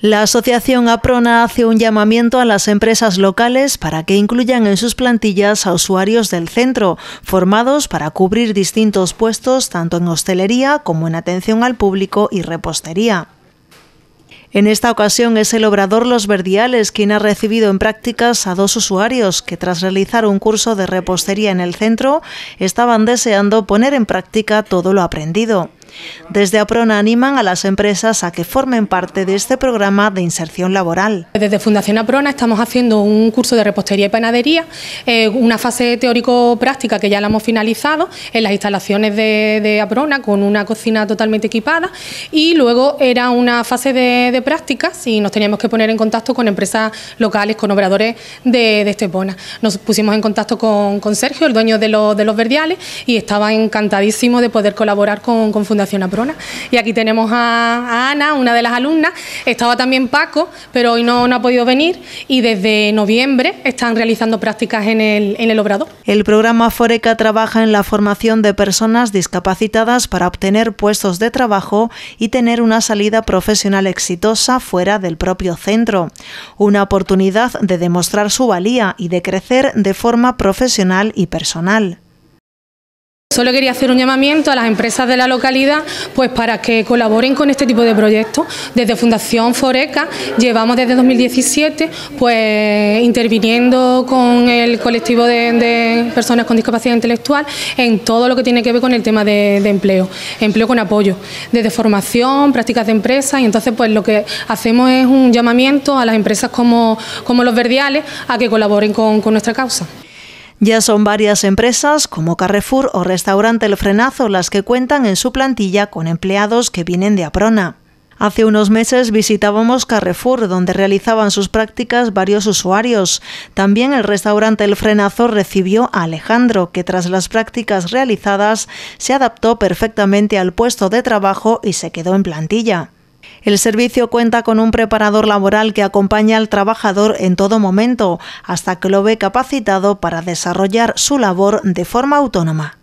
La asociación APRONA hace un llamamiento a las empresas locales para que incluyan en sus plantillas a usuarios del centro, formados para cubrir distintos puestos tanto en hostelería como en atención al público y repostería. En esta ocasión es el obrador Los Verdiales quien ha recibido en prácticas a dos usuarios que tras realizar un curso de repostería en el centro estaban deseando poner en práctica todo lo aprendido. Desde APRONA animan a las empresas a que formen parte de este programa de inserción laboral. Desde Fundación APRONA estamos haciendo un curso de repostería y panadería, eh, una fase teórico-práctica que ya la hemos finalizado en las instalaciones de, APRONA con una cocina totalmente equipada y luego era una fase de, prácticas y nos teníamos que poner en contacto con empresas locales, con obradores de, Estepona. Nos pusimos en contacto con, Sergio, el dueño de, los verdiales, y estaba encantadísimo de poder colaborar con, con Fundación Aprona. Y aquí tenemos a, Ana, una de las alumnas, estaba también Paco, pero hoy no, ha podido venir y desde noviembre están realizando prácticas en el, en el Obrador. El programa Foreca trabaja en la formación de personas discapacitadas para obtener puestos de trabajo y tener una salida profesional exitosa fuera del propio centro. Una oportunidad de demostrar su valía y de crecer de forma profesional y personal. Solo quería hacer un llamamiento a las empresas de la localidad pues para que colaboren con este tipo de proyectos. Desde Fundación Foreca llevamos desde 2017 pues interviniendo con el colectivo de, personas con discapacidad intelectual en todo lo que tiene que ver con el tema de, empleo, empleo con apoyo, desde formación, prácticas de empresas y entonces pues lo que hacemos es un llamamiento a las empresas como, como los verdiales a que colaboren con nuestra causa. Ya son varias empresas como Carrefour o Restaurante El Frenazo las que cuentan en su plantilla con empleados que vienen de Aprona. Hace unos meses visitábamos Carrefour, donde realizaban sus prácticas varios usuarios. También el restaurante El Frenazo recibió a Alejandro, que tras las prácticas realizadas se adaptó perfectamente al puesto de trabajo y se quedó en plantilla. El servicio cuenta con un preparador laboral que acompaña al trabajador en todo momento, hasta que lo ve capacitado para desarrollar su labor de forma autónoma.